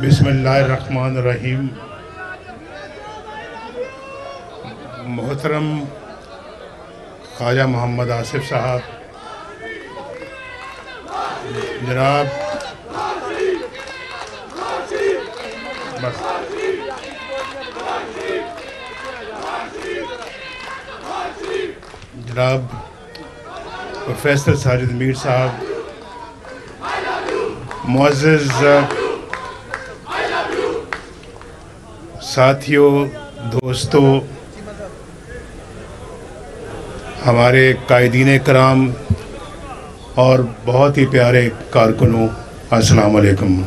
बिसमीम मोहतरम ख्वाजा मोहम्मद आसिफ साहब। जनाब जनाब प्रोफेसर साजिद मीर साहब मुआज़ साथियों, दोस्तों, हमारे कायदीन कराम और बहुत ही प्यारे कारकुनों, अस्सलाम वालेकुम।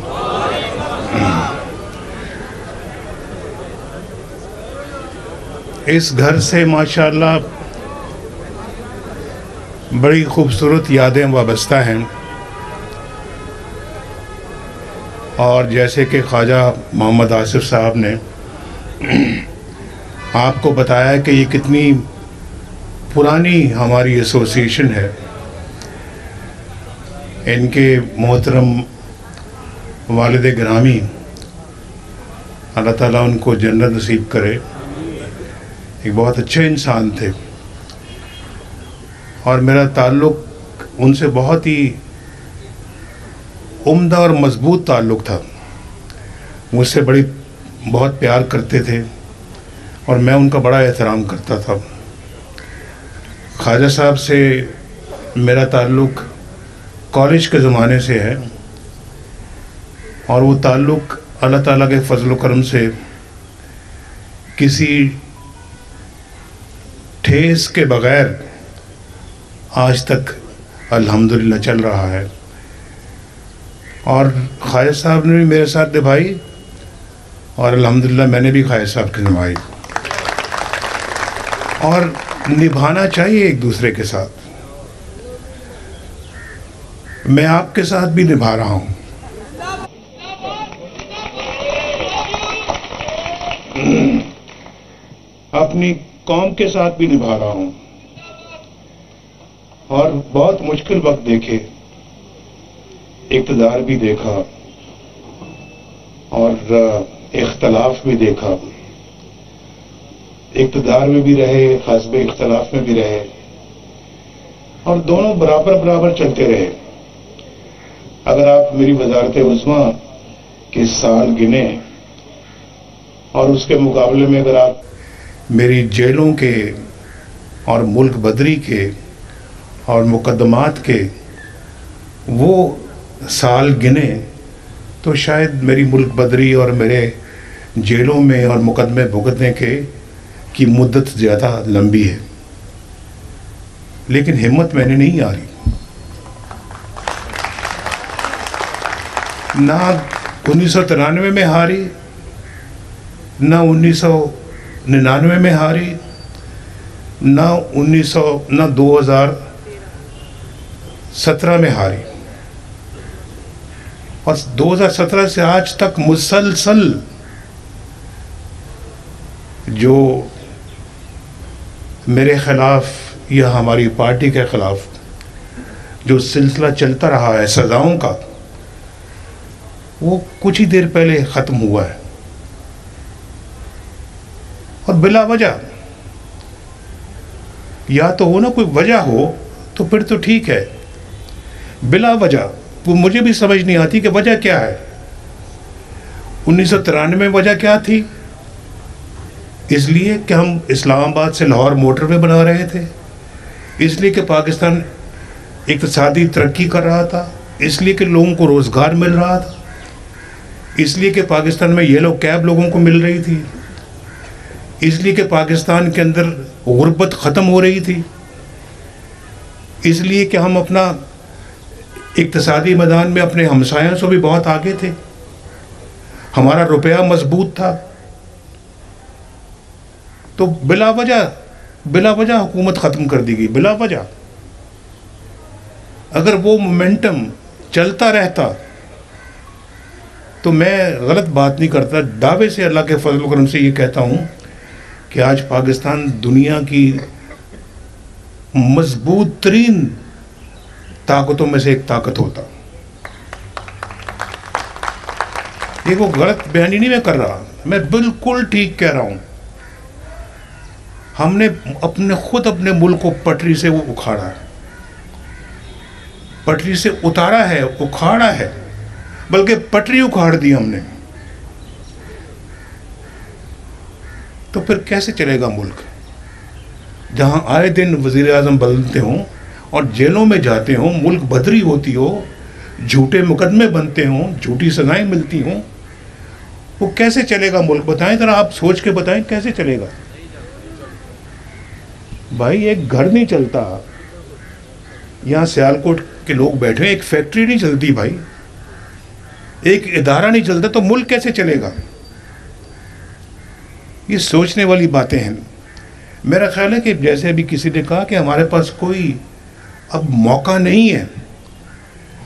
इस घर से, माशाल्लाह, बड़ी खूबसूरत यादें वाबस्ता हैं। और जैसे कि ख्वाजा मोहम्मद आसिफ साहब ने आपको बताया कि ये कितनी पुरानी हमारी एसोसिएशन है। इनके मोहतरम वालद ग्रामी, अल्लाह ताला उनको जन्नत नसीब करे। एक बहुत अच्छे इंसान थे। और मेरा ताल्लुक़ उनसे बहुत ही उम्दा और मज़बूत ताल्लुक़ था। मुझसे बड़ी बहुत प्यार करते थे। और मैं उनका बड़ा एहतराम करता था। ख्वाजा साहब से मेरा ताल्लुक़ कॉलेज के ज़माने से है और वो ताल्लुक़ अल्लाह ताला के फजल करम से किसी ठेस के बग़ैर आज तक अल्हम्दुलिल्लाह चल रहा है। और ख्वाजा साहब ने भी मेरे साथ निभाई और अल्हम्दुलिल्लाह मैंने भी ख्वाजा साहब की निभाई। और निभाना चाहिए एक दूसरे के साथ। मैं आपके साथ भी निभा रहा हूँ। अपनी कौम के साथ भी निभा रहा हूँ। और बहुत मुश्किल वक्त देखे, इकतदार भी देखा और इख्तलाफ भी देखा। इकतदार में भी रहे हसब इख्तलाफ में भी रहे। और दोनों बराबर बराबर चलते रहे। अगर आप मेरी वजारत उस्मा के साल गिने और उसके मुकाबले में अगर आप मेरी जेलों के और मुल्क बदरी के और मुकदमात के वो साल गिने तो शायद मेरी मुल्क बदरी और मेरे जेलों में और मुकदमे भुगतने के की मुद्दत ज़्यादा लंबी है। लेकिन हिम्मत मैंने नहीं रही ना उन्नीस सौ तिरानवे में हारी, ना उन्नीस सौ निन्यानवे में हारी, ना उन्नीस सौ, ना दो हज़ार सत्रह में हारी। और 2017 से आज तक मुसलसल जो मेरे खिलाफ या हमारी पार्टी के खिलाफ जो सिलसिला चलता रहा है सजाओं का, वो कुछ ही देर पहले ख़त्म हुआ है। और बिला वजह, या तो हो ना कोई वजह हो तो फिर तो ठीक है। बिला वजह, वो मुझे भी समझ नहीं आती कि वजह क्या है। उन्नीस सौ तिरानवे वजह क्या थी? इसलिए कि हम इस्लामाबाद से लाहौर मोटरवे बना रहे थे। इसलिए कि पाकिस्तान इकतसादी तरक्की कर रहा था। इसलिए कि लोगों को रोज़गार मिल रहा था। इसलिए कि पाकिस्तान में येलो कैब लोगों को मिल रही थी। इसलिए कि पाकिस्तान के अंदर गुर्बत ख़त्म हो रही थी। इसलिए कि हम अपना इकतसादी मैदान में अपने हमसायों से भी बहुत आगे थे। हमारा रुपया मज़बूत था। तो बिला वजह बिला वजह हुकूमत ख़त्म कर दी गई, बिला वजह। अगर वो मोमेंटम चलता रहता तो मैं गलत बात नहीं करता। दावे से अल्लाह के फजल करम से ये कहता हूँ कि आज पाकिस्तान दुनिया की मज़बूत तरीन ताकतों में से एक ताकत होता। देखो गलत बयानी नहीं मैं कर रहा, मैं बिल्कुल ठीक कह रहा हूँ। हमने अपने, खुद अपने मुल्क को पटरी से वो उखाड़ा है। पटरी से उतारा है, उखाड़ा है, बल्कि पटरी उखाड़ दी हमने। तो फिर कैसे चलेगा मुल्क? जहाँ आए दिन वज़ीर आज़म बदलते हों और जेलों में जाते हों, मुल्क बदरी होती हो, झूठे मुकदमे बनते हों, झूठी सजाएँ मिलती हों, वो कैसे चलेगा मुल्क? बताएँ जरा, आप सोच के बताएँ कैसे चलेगा? भाई, एक घर नहीं चलता। यहाँ सियालकोट के लोग बैठे एक फैक्ट्री नहीं चलती भाई। एक इदारा नहीं चलता तो मुल्क कैसे चलेगा? ये सोचने वाली बातें हैं। मेरा ख्याल है कि जैसे अभी किसी ने कहा कि हमारे पास कोई अब मौका नहीं है।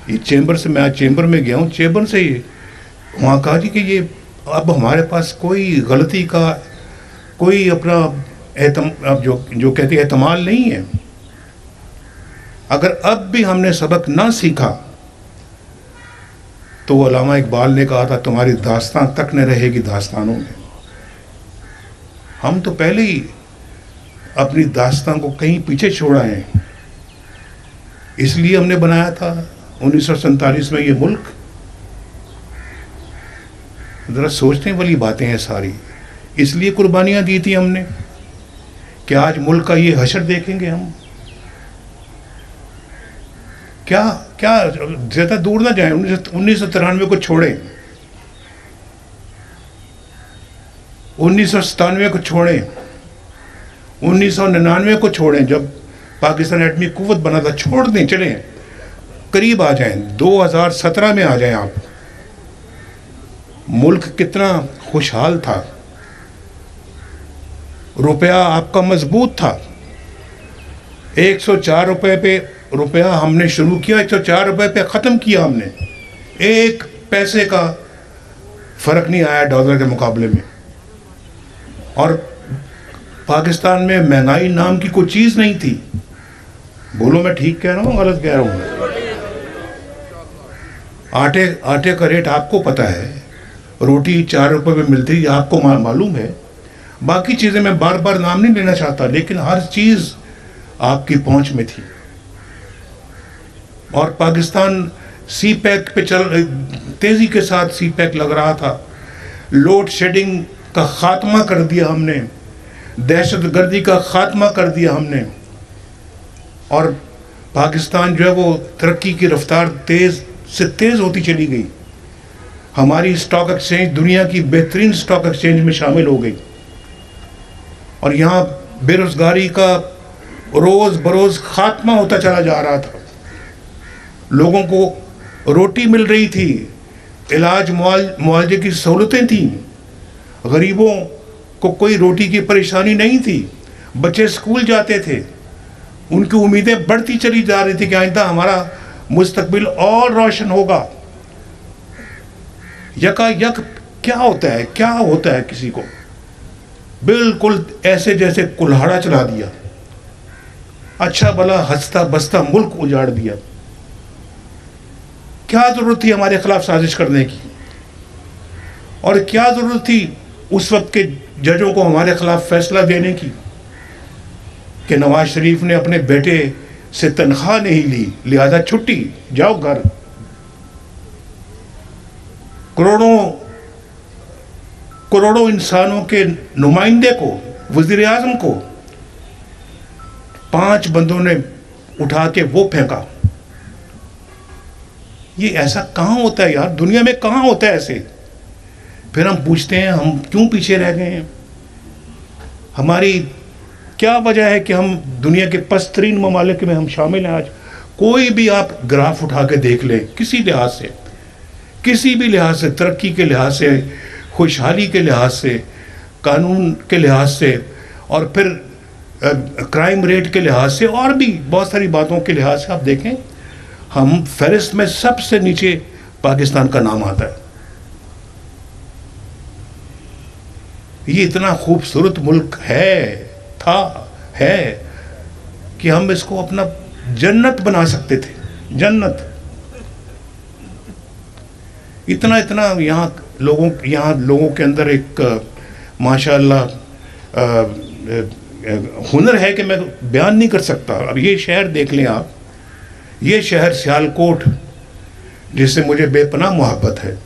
ये चेंबर से, मैं आज चेंबर में गया हूँ, चेंबर से ही वहाँ कहा जी कि ये अब हमारे पास कोई गलती का, कोई अपना एतम, अब जो जो कहते हैं, एतमाल नहीं है। अगर अब भी हमने सबक ना सीखा तो अलामा इकबाल ने कहा था, तुम्हारी दास्तान तक न रहेगी दास्तानों में। हम तो पहले ही अपनी दास्तान को कहीं पीछे छोड़ा है। इसलिए हमने बनाया था, उन्नीस में ये मुल्क। ज़रा सोचने वाली बातें हैं सारी। इसलिए कुर्बानियाँ दी थी हमने। कि आज मुल्क का ये हशर देखेंगे हम। क्या क्या, ज़्यादा दूर ना जाए, उन्नीस सौ तिरानवे को छोड़े। उन्नीस सौ सतानवे को छोड़े। उन्नीस सौ निन्यानवे को छोड़ें, जब पाकिस्तान एटमी कुत बना था, छोड़ दें, चलें। करीब आ जाएँ 2017 में आ जाएँ आप। मुल्क कितना खुशहाल था। रुपया आपका मज़बूत था। 104 रुपए पे रुपया हमने शुरू किया 104 रुपए पे ख़त्म किया हमने। एक पैसे का फ़र्क नहीं आया डॉलर के मुकाबले में। और पाकिस्तान में महँगाई नाम की कोई चीज़ नहीं थी। बोलो, मैं ठीक कह रहा हूँ, गलत कह रहा हूँ? आटे आटे का रेट आपको पता है, रोटी चार रुपए में मिलती है, आपको मालूम है। बाकी चीज़ें मैं बार बार नाम नहीं लेना चाहता, लेकिन हर चीज़ आपकी पहुँच में थी। और पाकिस्तान सी पैक पे चल, तेज़ी के साथ सी पैक लग रहा था। लोड शेडिंग का खात्मा कर दिया हमने। दहशत गर्दी का खात्मा कर दिया हमने। और पाकिस्तान जो है वो तरक्की की रफ्तार तेज़ से तेज़ होती चली गई। हमारी स्टॉक एक्सचेंज दुनिया की बेहतरीन स्टॉक एक्सचेंज में शामिल हो गई। और यहाँ बेरोज़गारी का रोज़ बरोज़ खात्मा होता चला जा रहा था। लोगों को रोटी मिल रही थी, इलाज मुआवजे की सहूलतें थीं। गरीबों को कोई रोटी की परेशानी नहीं थी। बच्चे स्कूल जाते थे। उनकी उम्मीदें बढ़ती चली जा रही थी कि आइंदा हमारा मुस्तकबिल और रोशन होगा। यका यक क्या होता है? क्या होता है किसी को? बिल्कुल ऐसे जैसे कुल्हाड़ा चला दिया। अच्छा भला हंसता बसता मुल्क उजाड़ दिया। क्या ज़रूरत थी हमारे खिलाफ साजिश करने की? और क्या ज़रूरत थी उस वक्त के जजों को हमारे खिलाफ फैसला देने की? कि नवाज़ शरीफ ने अपने बेटे से तनख्वाह नहीं ली, लिहाजा छुट्टी, जाओ घर। करोड़ों करोड़ों इंसानों के नुमाइंदे को वज़ीर आज़म को पाँच बंदों ने उठा के वो फेंका। ये ऐसा कहाँ होता है यार? दुनिया में कहाँ होता है ऐसे? फिर हम पूछते हैं, हम क्यों पीछे रह गए हैं? हमारी क्या वजह है कि हम दुनिया के पस्तरीन ममालिक में हम शामिल हैं आज? कोई भी आप ग्राफ उठा के देख लें, किसी लिहाज से, किसी भी लिहाज से, तरक्की के लिहाज से खुशहाली के लिहाज से, कानून के लिहाज से, और फिर क्राइम रेट के लिहाज से, और भी बहुत सारी बातों के लिहाज से आप देखें, हम फहरिस्त में सबसे नीचे पाकिस्तान का नाम आता है। ये इतना खूबसूरत मुल्क है, था, है, कि हम इसको अपना जन्नत बना सकते थे, जन्नत। इतना इतना यहाँ लोगों, यहाँ लोगों के अंदर एक माशाल्लाह हुनर है कि मैं बयान नहीं कर सकता। अब ये शहर देख लें आप, ये शहर सियालकोट, जिससे मुझे बेपनाह मोहब्बत है।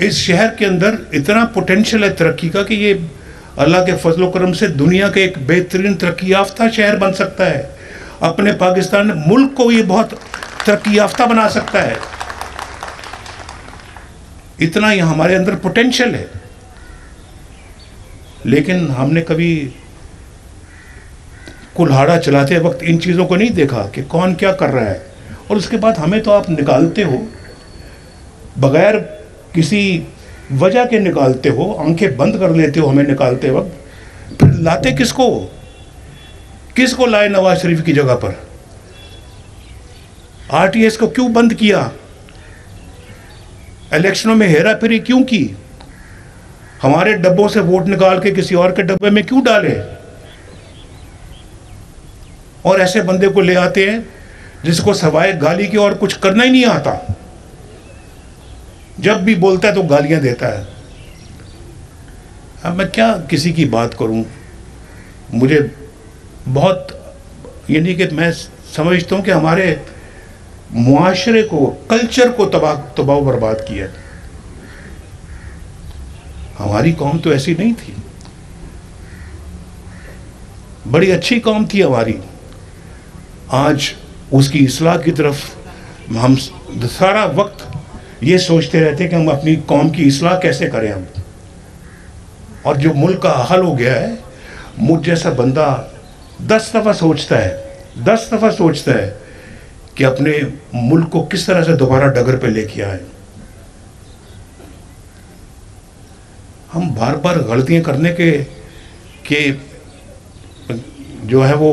इस शहर के अंदर इतना पोटेंशियल है तरक्की का कि ये अल्लाह के फजल करम से दुनिया के एक बेहतरीन तरक्की याफ्ता शहर बन सकता है। अपने पाकिस्तान मुल्क को ये बहुत तरक्की याफ्ता बना सकता है। इतना ही हमारे अंदर पोटेंशियल है। लेकिन हमने कभी कुल्हाड़ा चलाते वक्त इन चीज़ों को नहीं देखा कि कौन क्या कर रहा है। और उसके बाद हमें तो आप निकालते हो, बगैर किसी वजह के निकालते हो, आँखें बंद कर लेते हो हमें निकालते वक्त। फिर लाते किसको? किसको लाए नवाज़ शरीफ की जगह पर? आरटीएस को क्यों बंद किया? इलेक्शनों में हेरा फेरी क्यों की? हमारे डब्बों से वोट निकाल के किसी और के डब्बे में क्यों डाले? और ऐसे बंदे को ले आते हैं जिसको सवाए गाली की और कुछ करना ही नहीं आता। जब भी बोलता है तो गालियाँ देता है। अब मैं क्या किसी की बात करूँ? मुझे बहुत यानी कि मैं समझता हूँ कि हमारे मुआशरे को, कल्चर को तबाह तबाह बर्बाद किया। हमारी कौम तो ऐसी नहीं थी। बड़ी अच्छी कौम थी हमारी। आज उसकी इसलाह की तरफ़ हम सारा वक्त ये सोचते रहते कि हम अपनी कौम की इसलाह कैसे करें हम। और जो मुल्क का हल हो गया है, मुझ जैसा बंदा दस दफ़ा सोचता है, दस दफ़ा सोचता है कि अपने मुल्क को किस तरह से दोबारा डगर पे लेके आए। हम बार बार गलतियाँ करने के के जो है वो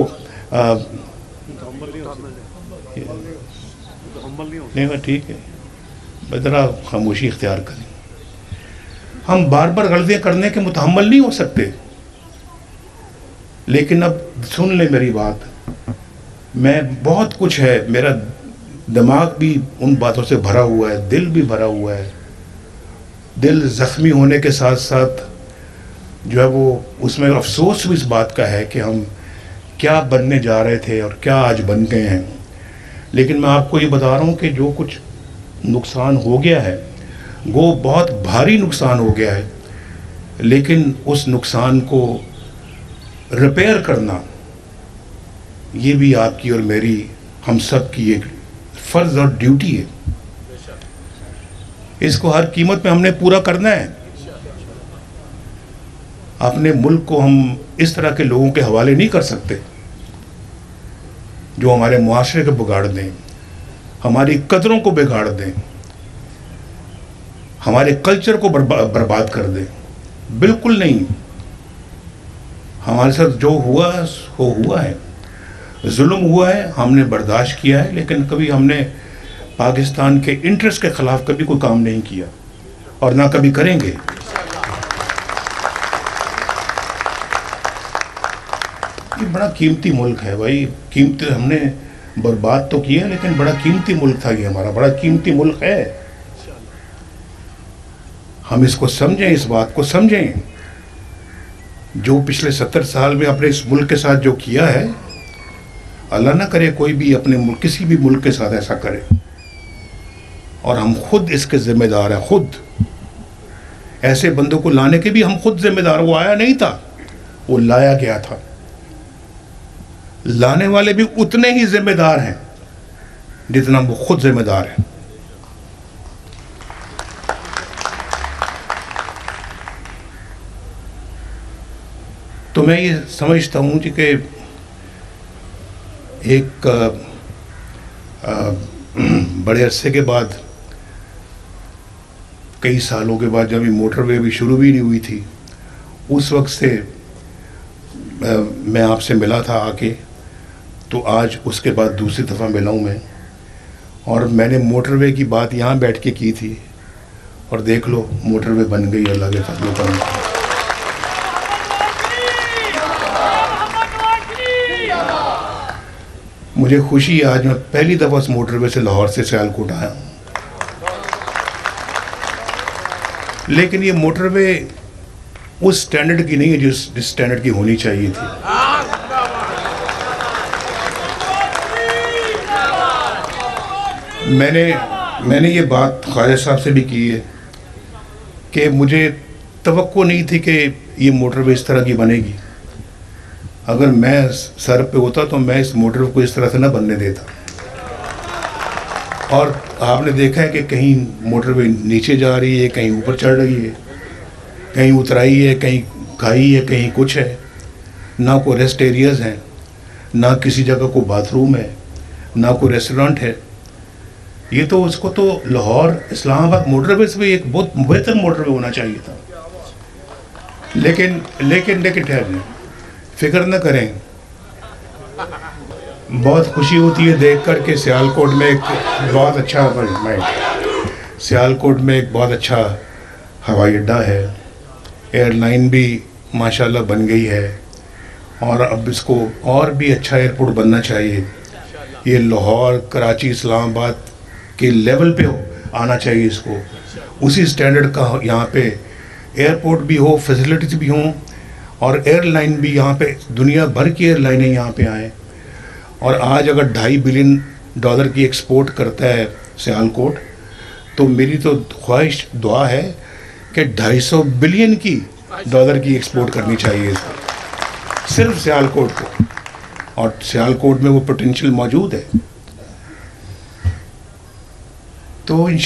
नहीं ठीक है। ज़रा खामोशी इख्तियार करें। हम बार बार गलतियाँ करने के मुतहमल नहीं हो सकते। लेकिन अब सुन ले मेरी बात। मैं बहुत कुछ है, मेरा दिमाग भी उन बातों से भरा हुआ है, दिल भी भरा हुआ है। दिल ज़ख्मी होने के साथ साथ जो है वो उसमें अफसोस भी इस बात का है कि हम क्या बनने जा रहे थे और क्या आज बन गए हैं। लेकिन मैं आपको ये बता रहा हूँ कि जो कुछ नुकसान हो गया है, वो बहुत भारी नुकसान हो गया है। लेकिन उस नुकसान को रिपेयर करना ये भी आपकी और मेरी, हम सब की एक फ़र्ज़ और ड्यूटी है। इसको हर कीमत पे हमने पूरा करना है। अपने मुल्क को हम इस तरह के लोगों के हवाले नहीं कर सकते, जो हमारे मुआरे को बिगाड़ दें, हमारी कदरों को बिगाड़ दें, हमारे कल्चर को बर्बाद कर दें। बिल्कुल नहीं। हमारे साथ जो हुआ वो हुआ है। जुल्म हुआ है, हमने बर्दाश्त किया है, लेकिन कभी हमने पाकिस्तान के इंटरेस्ट के खिलाफ कभी कोई काम नहीं किया। और ना कभी करेंगे। ये बड़ा कीमती मुल्क है भाई। कीमती हमने बर्बाद तो किया, लेकिन बड़ा कीमती मुल्क था ये हमारा। बड़ा कीमती मुल्क है। हम इसको समझें, इस बात को समझें। जो पिछले सत्तर साल में अपने इस मुल्क के साथ जो किया है अल्लाह ना करे कोई भी अपने मुल्क, किसी भी मुल्क के साथ ऐसा करे। और हम खुद इसके जिम्मेदार हैं, खुद। ऐसे बंदों को लाने के भी हम खुद जिम्मेदार वो आया नहीं था, वो लाया गया था। लाने वाले भी उतने ही जिम्मेदार हैं, जितना वो खुद जिम्मेदार है। तो मैं ये समझता हूँ कि एक आ, आ, बड़े अरसे के बाद कई सालों के बाद जब ये मोटरवे भी शुरू भी नहीं हुई थी उस वक्त से आ, मैं आपसे मिला था आके तो आज उसके बाद दूसरी दफ़ा मिला हूँ मैं। और मैंने मोटरवे की बात यहाँ बैठ के की थी और देख लो मोटरवे बन गई अल्लाह के फजलों पर। मुझे खुशी है, आज मैं पहली दफ़ा उस मोटरवे से लाहौर से सियालकोट आया हूँ। लेकिन ये मोटरवे उस स्टैंडर्ड की नहीं है जिस जिस स्टैंडर्ड की होनी चाहिए थी। मैंने मैंने ये बात ख्वाजा साहब से भी की है कि मुझे तवक्को नहीं थी कि ये मोटरवे इस तरह की बनेगी। अगर मैं सर पे होता तो मैं इस मोटर को इस तरह से ना बनने देता। और आपने देखा है कि कहीं मोटरवे नीचे जा रही है, कहीं ऊपर चढ़ रही है, कहीं उतराई है, कहीं खाई है, कहीं कुछ है। ना कोई रेस्ट एरियाज़ हैं, ना किसी जगह को बाथरूम है, ना कोई रेस्टोरेंट है। ये तो उसको तो लाहौर, इस्लामाबाद मोटरवे से भी एक बहुत बेहतर मोटरवे होना चाहिए था। लेकिन लेकिन लेकिन ठहर फ़िक्र न करें। बहुत खुशी होती है देख कर के सियालकोट में एक बहुत अच्छा मैं सियालकोट में एक बहुत अच्छा हवाई अड्डा है। एयरलाइन भी माशाल्लाह बन गई है। और अब इसको और भी अच्छा एयरपोर्ट बनना चाहिए। ये लाहौर, कराची, इस्लामाबाद के लेवल पे आना चाहिए इसको। उसी स्टैंडर्ड का यहाँ पे एयरपोर्ट भी हो फैसिलिटीज़ भी हों और एयरलाइन भी यहाँ पे, दुनिया भर की एयरलाइनें यहाँ पे आए। और आज अगर ढाई बिलियन डॉलर की एक्सपोर्ट करता है सियालकोट तो मेरी तो ख्वाहिश, दुआ है कि ढाई सौ बिलियन की डॉलर की एक्सपोर्ट करनी चाहिए। सिर्फ़ सियालकोट को। और सियालकोट में वो पोटेंशियल मौजूद है। तो इन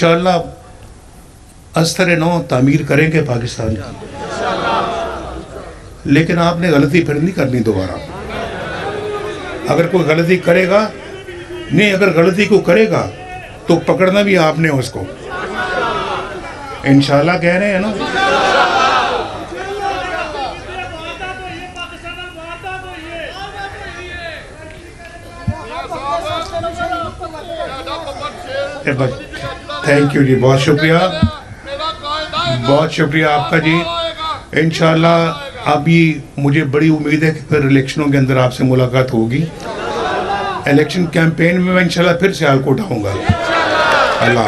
अस्तर नौ तामीर करेंगे पाकिस्तान। की लेकिन आपने गलती फिर नहीं करनी दोबारा। अगर कोई गलती करेगा, नहीं, अगर गलती को करेगा तो पकड़ना भी आपने उसको। इंशाल्लाह कह रहे हैं ना। थैंक यू जी, बहुत शुक्रिया। बहुत शुक्रिया आपका जी। इंशाल्लाह अभी मुझे बड़ी उम्मीद है कि फिर इलेक्शनों के अंदर आपसे मुलाकात होगी। इलेक्शन कैंपेन में मैं इंशाल्लाह फिर सियालकोट आऊँगा। अल्लाह।